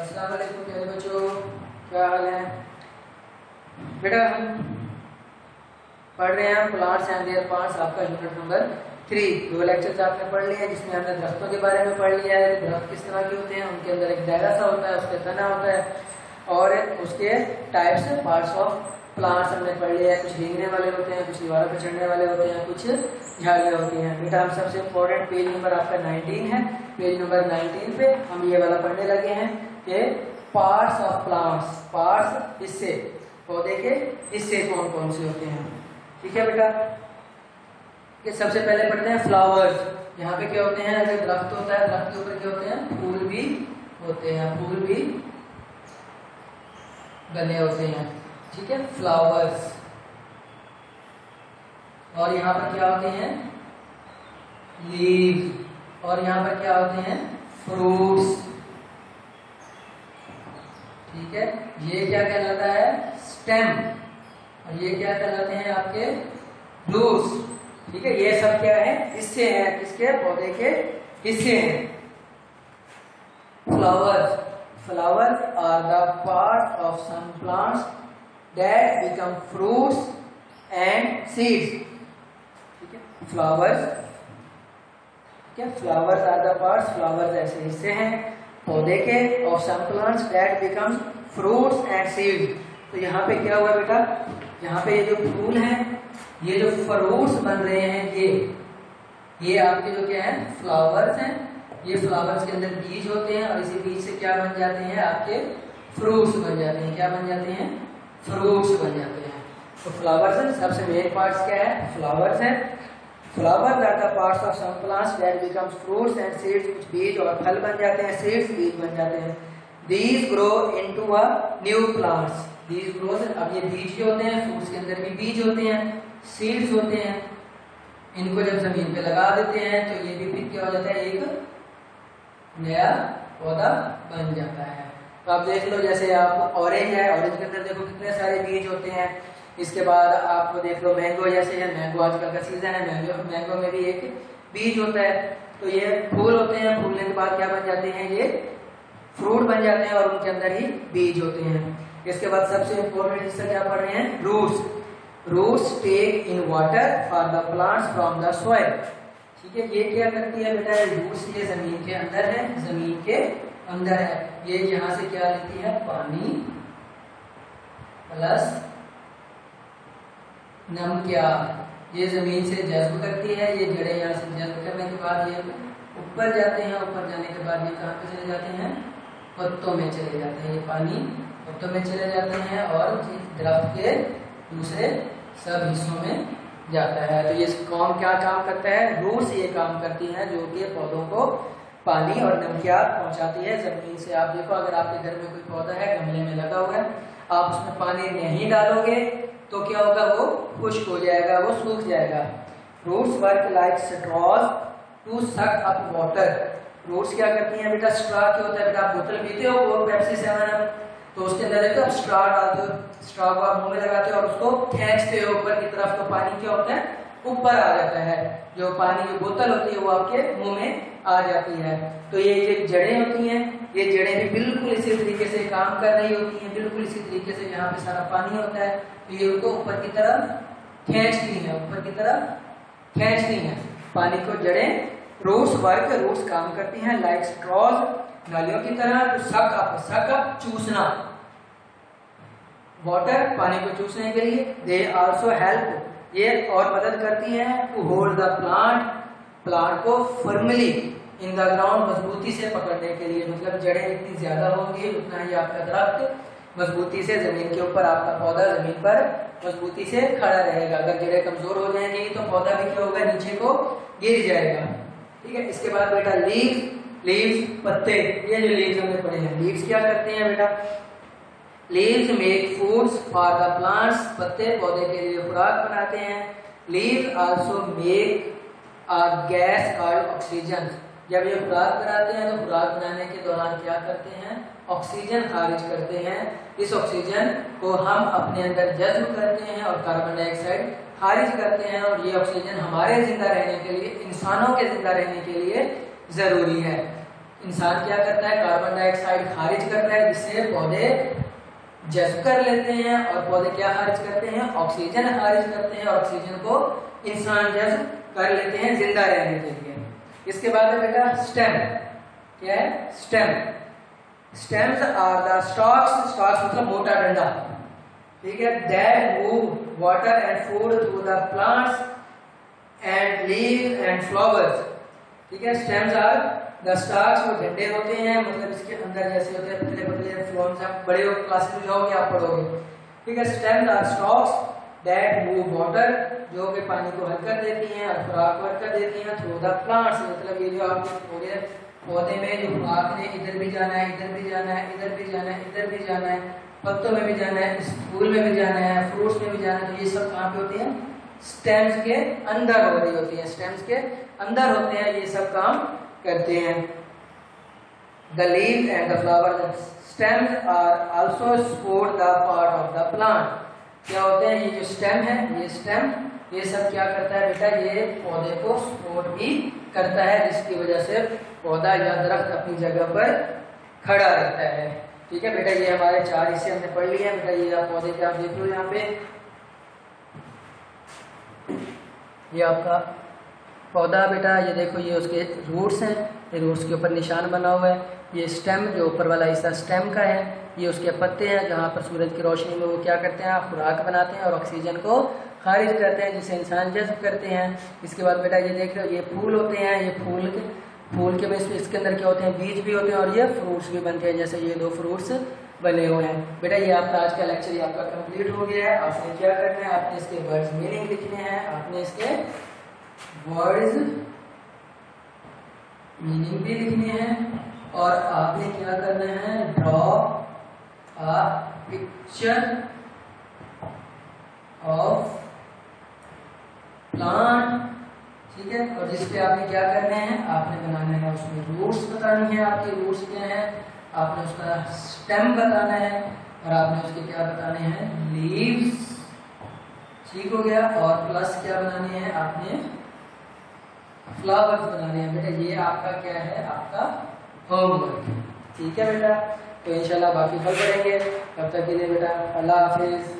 अस्सलाम वालेकुम बच्चों, क्या हाल है? बेटा हम पढ़ रहे हैं प्लांट्स एंड देयर पार्ट्स आपका यूनिट नंबर थ्री दो लेक्चर्स आपने पढ़ लिए हैं जिसमें हमने दरख्तों के बारे में पढ़ लिया है, दरख्त किस तरह के होते हैं, उनके अंदर एक दायरा सा होता है, उसके तना होता है, और उसके टाइप्स पार्ट्स ऑफ़ प्लांट्स हमने पढ़ लिया है। कुछ भीगने वाले होते हैं, कुछ दीवारों पर चढ़ने वाले होते हैं, कुछ झाड़ियाँ होती हैं। बेटा, हम सबसे इम्पोर्टेंट पेज नंबर आपका 19 है। पेज नंबर 19 पे हम ये वाला पढ़ने लगे हैं। कि पार्ट्स ऑफ़ प्लांट्स पार्ट्स हिस्से। पौधे के हिस्से कौन कौन से होते हैं? ठीक है बेटा? कि सबसे पहले पढ़ते हैं फ्लावर्स यहाँ पे क्या होते हैं? अगर दरख्त होता है, दरख्त के ऊपर क्या होते हैं? फूल भी होते हैं। फूल भी बने होते हैं। ठीक है? फ्लावर्स और यहाँ पर क्या होते हैं? लीव और यहाँ पर क्या होते हैं? फ्रूट्स ठीक है? ये क्या कहलाता है? स्टेम और ये क्या कहलाते हैं आपके? रूस ठीक है? ये सब क्या है? हिस्से है। किसके? पौधे के हिस्से हैं। Flower flower are the part of some plants that become fruits and seeds ठीक है? फ्लावर्स क्या flowers are the part flowers ऐसे हिस्से हैं, पौधे के of some plants that become fruits and seeds तो यहाँ पे क्या हुआ बेटा? यहाँ पे ये जो फूल हैं, ये जो फ्रूट्स बन रहे हैं, ये ये आपके जो क्या है, फ्लावर्स हैं। ये फ्लावर्स के अंदर बीज होते हैं और इसी बीज से क्या बन जाते हैं, आपके फ्रूट्स बन जाते हैं। क्या बन जाते हैं? फ्रूट्स बन जाते हैं। तो फ्लावर्स है, सबसे मेन पार्ट्स क्या है? फ्लावर्स है। Flowers are the parts of some plants that becomes fruits and seeds कुछ बीज और फल बन जाते हैं सीड्स बीज बन जाते हैं। These grow into a new plants these grows अब ये बीज जो होते हैं फ्रूट्स के अंदर भी बीज होते हैं सीड्स होते हैं। इनको जब ज़मीन पे लगा देते हैं तो ये भी फिर क्या हो जाता है, एक नया पौधा बन जाता है। तो आप देख लो, जैसे आप ऑरेंज है ऑरेंज के अंदर देखो कितने सारे बीज होते हैं। इसके बाद आप देख लो मैंगो जैसे है मैंगो आजकल का सीज़न है मैंगो मैंगो में भी एक बीज होता है। तो ये फूल होते हैं, फूलने के बाद क्या बन जाते हैं, ये फ्रूट बन जाते हैं और उनके अंदर ही बीज होते हैं। इसके बाद सबसे इम्पोर्टेंट हिस्सा क्या पढ़ रहे हैं? Roots roots take in water for the plants from the soil ठीक है, ये क्या करती है बेटा? रूट्स ये ज़मीन के अंदर है, ज़मीन के अंदर है। ये यहाँ से क्या लेती है? पानी प्लस नम क्या। ये ज़मीन से जज्ब करती है, ये जड़े यहाँ से जज्ब करने के बाद ये ऊपर जाते हैं, ऊपर जाने के बाद ये कहाँ पे चले जाते हैं? पत्तों में चले जाते हैं ये पानी, पत्तों में चले जाते हैं और दरख्त के दूसरे सब हिस्सों में जाता है। तो ये कौन क्या काम करता है? रूट्स ये काम करती हैं जो कि पौधों को पानी और नमकियात पहुंचाती है। ज़मीन से आप देखो, अगर आपके घर में कोई पौधा है, गमले में लगा हुआ है, आप उसमें पानी नहीं डालोगे तो क्या होगा? वो खुश्क हो जाएगा, वो सूख जाएगा। Roots work like straws to suck up water. Roots क्या करती हैं? बेटा स्ट्रॉ क्या होता है? बेटा, आप बोतल पीते हो, वो पेप्सी सेवन तो उसके अंदर देखो स्ट्रॉ डालते हो स्ट्रॉ को आप मुँह में लगाते हो और उसको खींचते हो ऊपर की तरफ़ तो पानी क्या होता है? ऊपर आ जाता है। जो पानी की बोतल होती है, वो आपके मुँह में आ जाती है। तो ये जो जड़ें होती हैं, ये जड़ें भी बिल्कुल इसी तरीके से काम कर रही होती हैं, बिल्कुल इसी तरीके से यहाँ पे सारा पानी होता है तो ये उनको ऊपर की तरफ़ खींचती है, ऊपर की तरफ़ खींचती है। पानी को जड़ें रूट्स वर्क रूट्स काम करती हैं लाइक स्ट्रॉज नालियों की तरह तो सक अप सक अप चूसना। वाटर पानी को चूसने के लिए दे आल्सो हेल्प ये और मदद करती है to hold the plant plant को फर्मली इन द ग्राउंड मजबूती से पकड़ने के लिए। मतलब जड़ें जितनी ज़्यादा होंगी, उतना ही आपका दरख्त मजबूती से ज़मीन के ऊपर, आपका पौधा ज़मीन पर मजबूती से खड़ा रहेगा। अगर जड़ें कमज़ोर हो जाएँगी तो पौधा भी क्या होगा? नीचे को गिर जाएगा। ठीक है, इसके बाद बेटा लीव लीव्स, पत्ते, ये जो लीव्स हमने पढ़े हैं, लीव्स क्या करते हैं बेटा? Leaves make foods for the plants, पत्ते पौधे के लिए खुराक बनाते हैं। Leaves also make a gas called oxygen. जब ये खुराक बनाते हैं तो खुराक बनाने के दौरान क्या करते हैं? ऑक्सीजन खारिज करते हैं। इस ऑक्सीजन को हम अपने अंदर जज्ब करते हैं और कार्बन डाइऑक्साइड खारिज करते हैं और ये ऑक्सीजन हमारे ज़िंदा रहने के लिए, इंसानों के ज़िंदा रहने के लिए ज़रूरी है। इंसान क्या करता है? कार्बन डाइऑक्साइड खारिज करता है, जिससे पौधे जज्ब कर लेते हैं और पौधे क्या खारिज करते हैं? ऑक्सीजन खारिज करते हैं ऑक्सीजन को इंसान जज्ब कर लेते हैं ज़िंदा रहने के लिए। इसके बाद बेटा स्टेम क्या है? Stem stems are the stalks stalks मतलब मोटा डंडा। ठीक है? That move water and food through the plants and leave and flowers ठीक है? स्टेम्स आर द स्टार्स वो झंडे होते हैं मतलब इसके अंदर जैसे होते हैं, पतले पतले फ्लोन्स आप बड़े हो क्लास में जाओगे आप पढ़ोगे। ठीक है? Stems are stalks that move water जो कि पानी को हल्का देती हैं और खुराक को हल्का देती हैं थ्रू द प्लांट्स मतलब ये जो आपके पूरे पौधे में जो खुराक ने इधर भी जाना है, इधर भी जाना है, इधर भी जाना है, इधर भी जाना है, पत्तों में भी जाना है फूल में भी जाना है, फ्रूट्स में भी जाना है तो ये सब कहाँ पे होती है? स्टेम्स के अंदर हो रही होती है, स्टेम्स के अंदर होते हैं, ये सब काम करते हैं। The leave and the flower stems are also support the part of the plant क्या होते हैं? ये जो स्टेम है, ये स्टेम ये सब क्या करता है बेटा? ये पौधे को सपोर्ट भी करता है, जिसकी वजह से पौधा या दरख्त अपनी जगह पर खड़ा रहता है। ठीक है बेटा, ये हमारे चार हिस्से हमने पढ़ लिए बेटा, ये आप पौधे के आप देख लो यहाँ पे। ये आपका पौधा बेटा, ये देखो, ये उसके रूट्स हैं। ये रूट्स के ऊपर निशान बना हुआ है। ये स्टेम जो ऊपर वाला हिस्सा स्टेम का है, ये उसके पत्ते हैं, जहाँ पर सूरज की रोशनी में वो क्या करते हैं, खुराक बनाते हैं और ऑक्सीजन को खारिज करते हैं, जिसे इंसान जज्ब करते हैं। इसके बाद बेटा, ये देख रहे हो, ये फूल होते हैं, ये फूल के फूल के बेस इसके अंदर क्या होते हैं, बीज भी होते हैं और ये फ्रूट्स भी बनते हैं, जैसे ये दो फ्रूट्स बने हुए हैं। बेटा, ये आपका आज का लेक्चर ये आपका कंप्लीट हो गया है। आपने क्या करना है? आपने इसके वर्ड्स मीनिंग लिखने हैं। आपने इसके वर्ड्स मीनिंग भी लिखने हैं। और आपने क्या करना है? Draw a picture of plant ठीक है? और जिस पे आपने क्या करने हैं, आपने बनाना है उसमें रूट्स बतानी है, आपके रूट्स क्या है? आपने उसका स्टेम बताना है, और आपने उसके क्या बताने हैं? लीव्स ठीक हो गया? और प्लस क्या बनाने हैं? आपने फ्लावर्स बनाने हैं। बेटा, ये आपका क्या है? आपका होमवर्क ठीक है बेटा? तो इंशाल्लाह बाकी कल पढ़ेंगे तब तक के लिए बेटा, अल्लाह हाफिज़।